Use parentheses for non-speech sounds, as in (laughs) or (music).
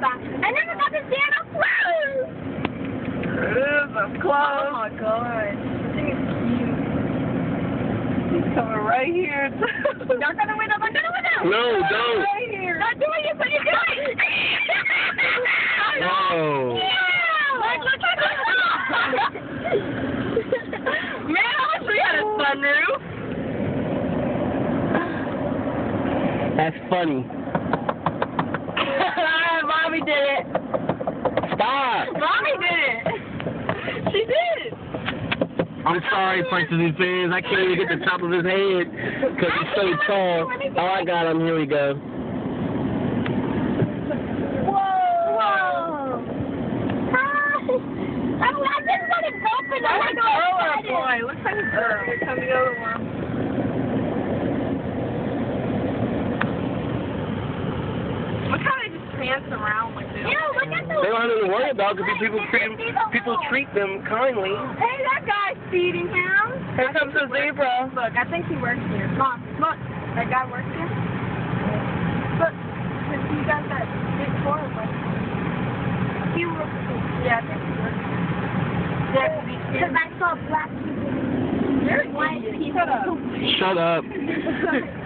back. I never got to stand up oh close. It is. That's close. Oh my god. Thing is cute. He's coming right here. (laughs) Knock on the window, knock on the window. No, don't. Right here. Not doing it, but you're doing it. No. Yeah. Look, look, look, look. Man, I wish we had a sunroof. That's funny. I'm sorry, Princess and fans. I can't even get the top of his head because he's so tall. Oh, I got him. Here we go. Whoa. Whoa. Hi. I, I just let it open. That I was a got girl or a excited. boy? Looks like a girl. Here come the other one. Look how they around like this. Ew, look at the. They don't have anything to worry about because people treat people treat them kindly. Hey, that guy's feeding him. Here comes the zebra. Look, I think he works here. Mom, look. That guy works here? Look. Because he got that big forehead. Like, he was. Yeah, I think he works here. Yeah, 'cause he's Because I saw black people. You're White idiot. people. Shut up. (laughs) (laughs)